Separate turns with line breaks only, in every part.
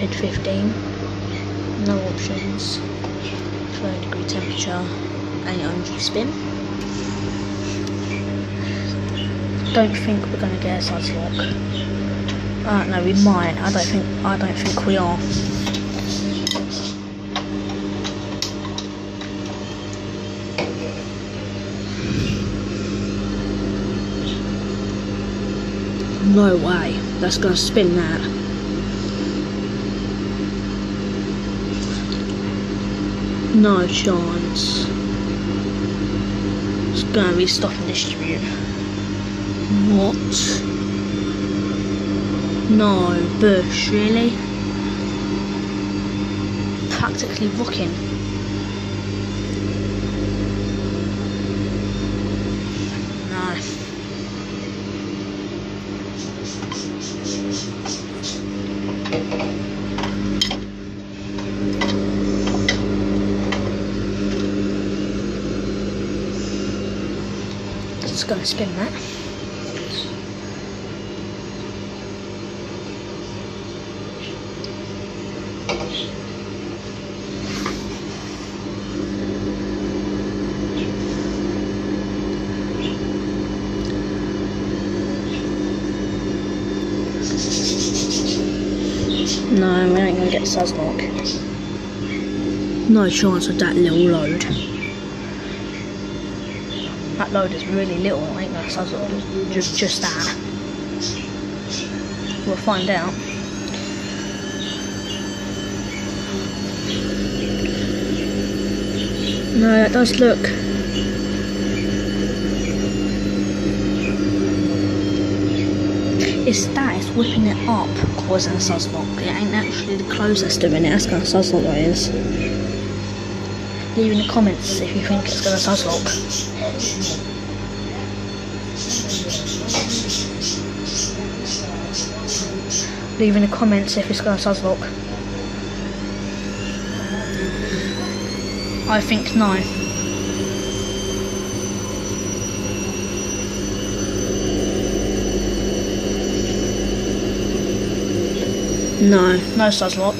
rapid 15. No options. 30 degree temperature. 800 spin. Don't think we're gonna get a suds lock. Uh, no, we might. I don't think. I don't think we are. No way. That's gonna spin that. No chance. It's gonna be stop and distribute. What? No, Bush, really? Practically rocking. No. Just gonna spin that. No, we ain't gonna get suds lock. No chance of that little load. That load is really little, ain't that suds lock? Just, just that. We'll find out. No, that does look. It's that, it's whipping it up, causing a suds lock. It ain't actually the clothes that's doing it, that's gonna suds lock that is. Leave in the comments if you think it's gonna suds lock. Leave in the comments if it's gonna suds lock. I think no. No, no suds lock.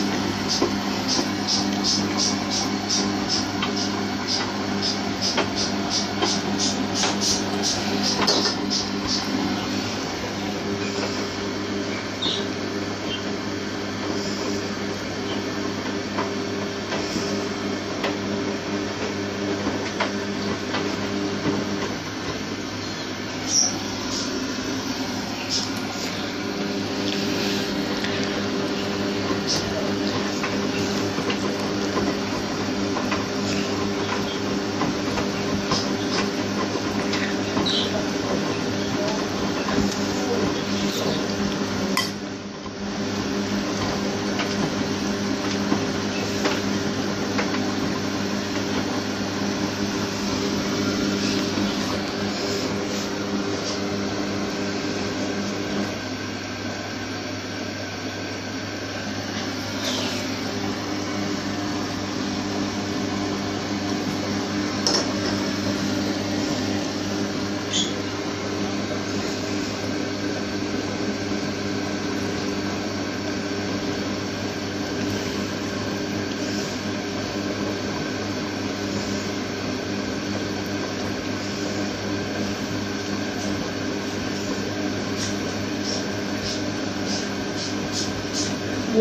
Deus.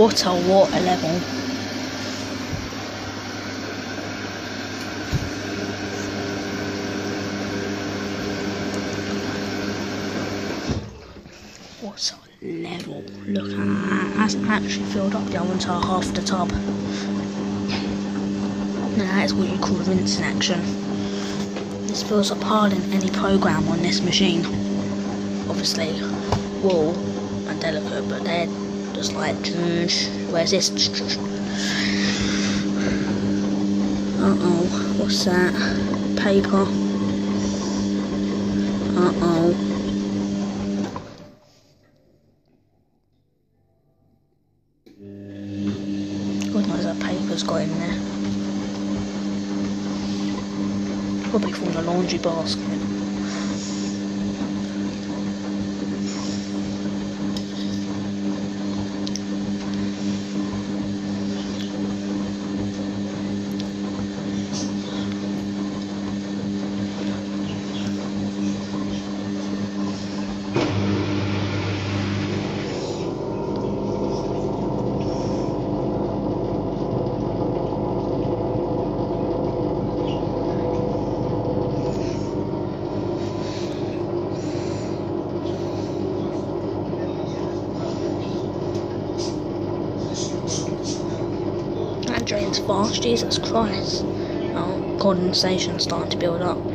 What a water level. What a level. Look at that. That's actually filled up the entire half the tub. Now that is what you call rinsing action. This fills up harder than any program on this machine. Obviously, wool and delicate, but they're just like, where's this? Uh oh, what's that? Paper. Uh oh. God knows that paper's got in there. Probably from the laundry basket. That drains fast, Jesus Christ. Oh, condensation starting to build up.